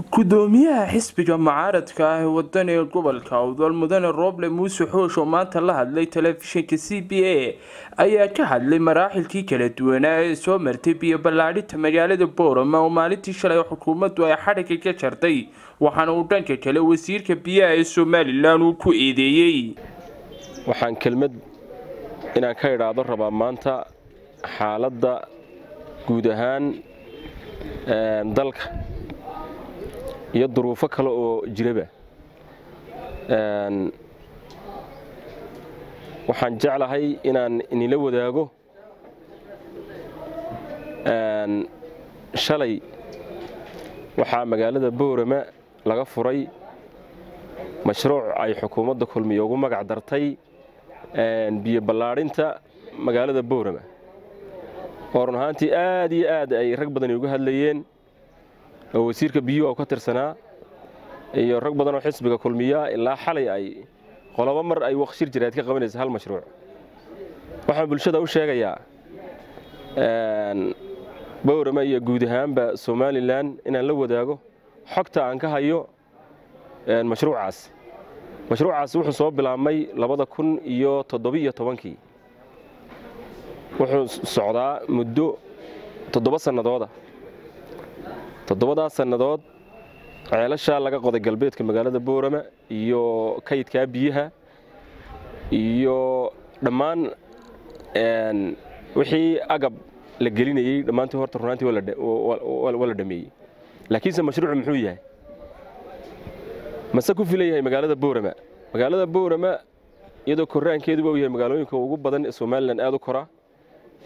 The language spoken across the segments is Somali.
gudoomiyaha xisbiga mucaaradka ah ee wadaniga gobolka awdal mudane rooble muuse xoosh oo maanta la hadlay telefishinka c b a ayaa ka hadlay maraaxilkii kala duwanaa ee soo martay biyo ballaadhinta magaalada boorama oo maalintii shalay xukuumaddu ay xadhigga ka jartay waxaana uu dhanka kale wasiirka biyaha ee somalilan uu ku eedeeyey. Waxaan kelmad inaan ka idhaahdo rabaa maanta xaaladda guud ahaan dalka iyo duruufo kale oo jiraba. Waxaan jeclahay inaan inila wadaago. Shalay waxaa magaalada boorama laga furay mashruuc ay xukuumadda kulmiya ugu magac dartay biyo ballaadhinta magaalada boorama. Oo run ahaantii aad iyo aad ay rag badani uga hadlayeen oo wasiirka biyuhu oo ka tirsanaa iyo rag badan oo xisbiga kulmiya ilaa xalay ay qolobo mar ay waqshir jiraad ka qabanaysa hal mashruuc. Waxaan bulshada u sheegayaa bowrama iyo guud ahaanba somalilan inaan la wadaago xogta aan ka hayo mashruucaas. Mashruucaas wuxuu soo bilaabmay labada kun iyo toddobiiyo tobankii. Wuxuu socdaa muddo toddoba sannadooda toddobadaas sannadood ceelashaa laga qoday galbeedka magaalada boorama iyo kaydkaa biyaha iyo dhammaan wixii agab la gelinayey dhammaantii horta runaantii waa la dhameeyey. Laakiinse mashruucu muxuu yahay? Mase ku filan yahay magaalada boorama? Magaalada boorama iyadoo koraankeeduba uu yahay magaalooyinka ugu badan ee somalilan aad u kora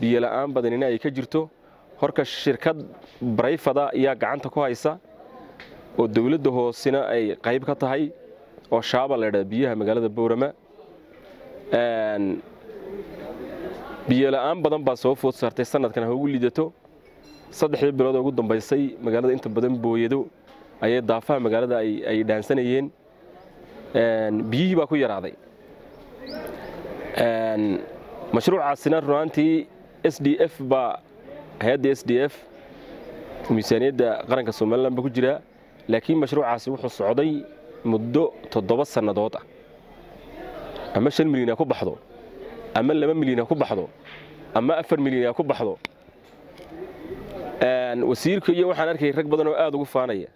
biyo la'aan badanina ay ka jirto horka shirkad barayfada ayaa gacanta ku haysa oo dowladda hoosena ay qayb ka tahay oo shaaba la ydhahda biyaha magaalada boorama. Biyo la'aan badan baa soo food saartay sanadkan ha ugu liidato. Saddexdii bilood oo ugu dambaysay magaalada inta badan booyado ayay daafaha magaalada ay dhaansanayeen. Biyihii baa ku yaraaday. Mashruucaasina runaantii s d f baa hay'adda s d f miisaaniyadda qaranka somalilan ba ku jiraa laakiin mashruucaasi wuxuu socday muddo toddoba sannadood ah. Ama shan milyan ha ku baxdo ama laba milyan ha ku baxdo ama afar milyan ku baxdo. Wasiirka iyo waxaan arkay rag badan oo aad ugu faanaya.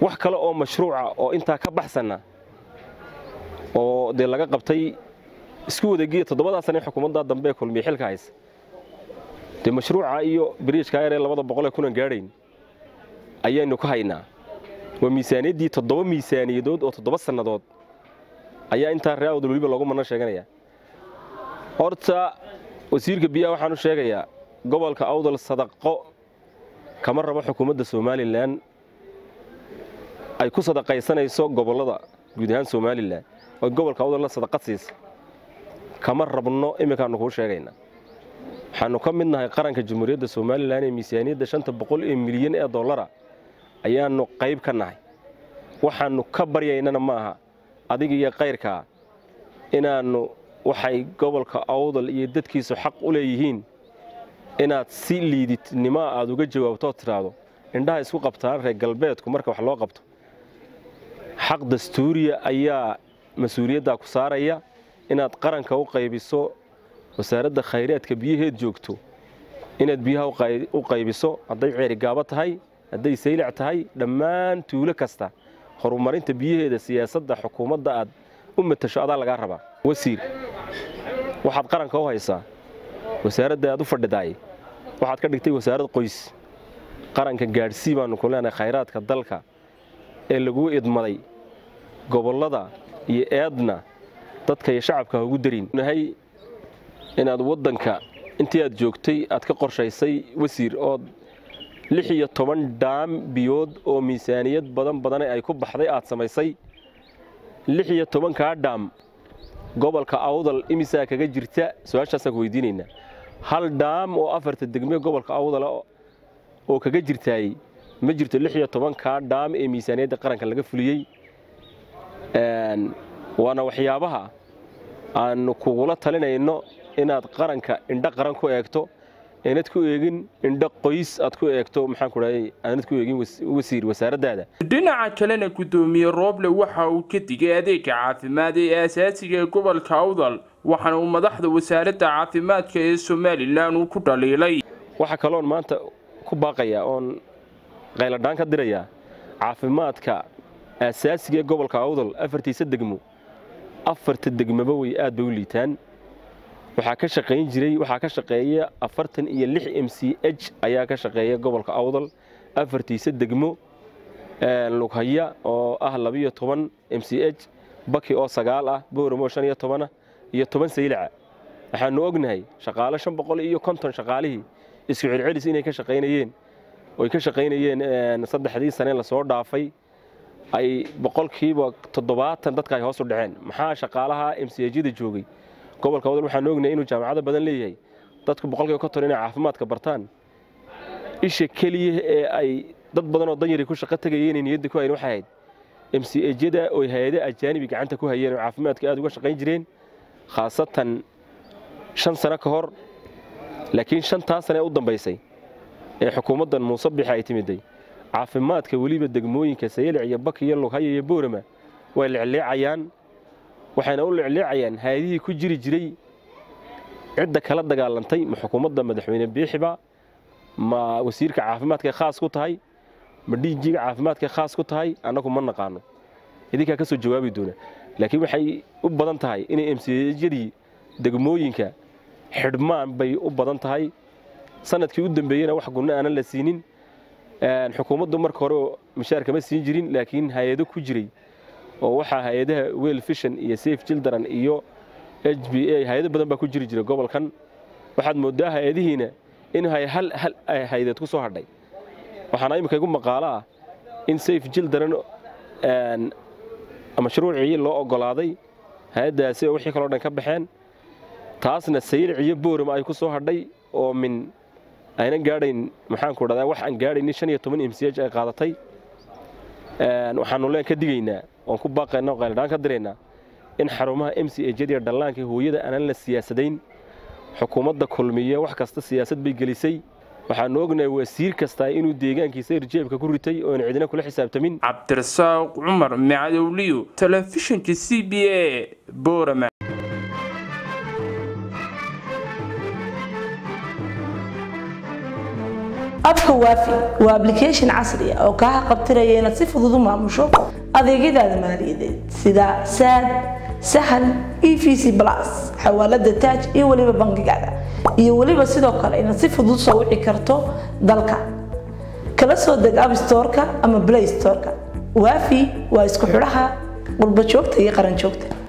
Wax kale oo mashruuca oo intaa ka baxsanna oo dee laga qabtay isku wadagiya toddobadaa sana xukuumadda dambe ee kulmiya xilka haysa dee mashruuca iyo biriijkaa yaree labada boqolee kunan gaadhayn ayaanu ka haynaa. Waa miisaaniyaddii toddoba miisaaniyadood oo toddoba sannadood ayaa intaa ree awdal weliba loogu manno sheeganaya. Horta wasiirka biyaha waxaan u sheegayaa gobolka awdal sadaqo kama rabo xukuumadda somalilan. Ay ku sadaqaysanayso gobollada guud ahaan somalilan. Oo gobolka awdalna sadaqad siisa kama rabno iminkaanu kuu sheegaynaa waxaanu ka mid nahay qaranka jamhuuriyadda somalilan ee miisaaniyadda shanta boqol ee milyan ee dollara ayaannu qayb ka nahay. Waxaannu ka baryaynana ma aha adiga iyo kayrkaa inaannu waxay gobolka awdal iyo dadkiisu xaq u leeyihiin inaad si liididnimo aad uga jawaabtoo tidhaahdo indhaha isku qabtaan reer galbeedku marka wax loo qabto. Xaq dastuuriya ayaa mas'uuliyaddaa ku saaraya inaad qaranka u qaybiso wasaaradda khayraadka biyaheed joogto. Inaad biyaha u qaybiso hadday ceerigaabo tahay hadday saylac tahay dhammaan tuulo kasta. Horumarinta biyaheeda siyaasadda xukuumadda aad u matasho adaa lagaa rabaa. Wasiir waxaad qaranka u haysaa. Wasaaradda aad u fadhidaay. Waxaad ka dhigtay wasaarad qoys. Qaranka gaadhsii baannu ku leenahay khayraadka dalka ee laguu idmaday gobollada iyo eedna dadka iyo shacabka ha ugu darin inaad waddanka intii aad joogtay aad ka qorshaysay wasiir ood lix iyo toban dhaam biyood oo miisaaniyad badan badane ay ku baxday aad samaysay lix iyo tobankaa dhaam gobolka awdal imisaa kaga jirta su'aashaasaan ku weydiinaynaa hal dhaam oo afarta degme gobolka awdala oo kaga jirtaayey ma jirto lix iyo tobankaa dhaam ee miisaaniyadda qaranka laga fuliyey. Waana waxyaabaha aannu kugula talinayno inaad qaranka indho qaran ku eegto aanad ku eegin indho qoys aad ku eegto maxaan ku dhahay aanad ku eegin wasiir wasaaraddaada dhinaca kalena guddoomiye rooble waxa uu ka digay adeega caafimaad ee aasaasiga ee gobolka awdal waxaana uu madaxda wasaaradda caafimaadka ee somalilan uu ku dhaliilay. Waxaa kaloon maanta ku baaqaya oon qayladhaan ka dirayaa caafimaadka aasaasiga ee gobolka awdal afartiisa degmo afarta degmaba way aad bay u liitaan waxaa ka shaqayn jiray waxaa ka shaqeeya afartan iyo lix m c h ayaa ka shaqeeya gobolka awdal afartiisa degmo lughaya oo ah labiyo toban m c h baki oo sagaal ah bowram oo shan iyo tobanah iyo toban saylaca waxaanu ognahay shaqaale shan boqol iyo konton shaqaalihii isku celcelis inay ka shaqaynayeen oy ka shaqaynayeen saddexdii sane la soo dhaafay. Ay boqolkiiba toddobaatan dadka ay hoos u dhaceen. Maxaa shaqaalaha m c hjyada joogay gobolka wadal waxaanu ognahay inuu jaamacado badan leeyahay. Dadku boqolkiiba konton inay caafimaadka bartaan. Isha keliya ee ay dad badan oo danyari ku shaqo tegayeen niyadda ku hayn waxay ahayd. M c hjyada oy hay'ada ajaanibi gacanta ku hayeen oo caafimaadka aad uga shaqayn jireen khaasatan shan sano ka hor. Laakiin shantaa sane u dambaysay ee xukuumaddan muuse bixe ay timiday caafimaadka weliba degmooyinka sayelic iyo bak iyo lughaya iyo boorama way lecleecayaan waxayna u lecleecayaan hay'adihii ku jiri jiray cidda kala dagaalantay ma xukuumadda madaxweyne biixiba ma wasiirka caafimaadkay khaas ku tahay ma dhiijiga caafimaadkay khaas ku tahay annagu ma naqaano. Idinkaa ka soo jawaabi doona. Laakiin waxay u badan tahay inay emsiyadii degmooyinka xidhmaan bay u badan tahay. Sanadkii u dambeeyena wax gunno aanan la siinin. Xukuumaddu marka hore ma siin jirin laakiin hay'ado ku jiray oo waxaa hay'adaha wel fishan iyo safe children iyo h b a hay'ado badan baa ku jiri jiray gobolkan. Waxaad moodaa hay'adihiina in hal hal hay'adeed ku soo hadhay. Waxaana iminka igu maqaalo in safe children mashruucii loo ogolaaday hay'addaasi oo wixii kaloo dhan ka baxeen. Taasna saylic iyo boorama ay ku soo hadhay oo min aynan gaadhayn maxaanku dhahdaa wax aan gaadhaynin shan iyo toban h ay qaadatay. Waxaanu leen ka digaynaa oon ku baaqaynaa oo qayladhaan ka diraynaa in xarumaha m c h yadiyo dhallaanka hooyada aanan la siyaasadayn xukuumadda kulmiye wax kasta siyaasad bay gelisay. Waxaanu ognahay wasiir kastaa inuu deegaankiisa irjeebka ku ritay oon cidina kula xisaabtamin. Cabdirasaaq cumar macadowliyo telefishinka c b a boorama abka waafi waa ablication casri ah oo kaa qabtiraya inaad si fudud u maamusho adeegyadaada maaliyadeed sida saad sahal e v c plus xawaalada taaj iyo weliba bangigaada. Iyo weliba sidoo kale inaad si fudud soo wici karto dalka. Kala soo deg abstoreka ama play storeka. Waafi waa isku xidhaha qurba joogta iyo qaran joogta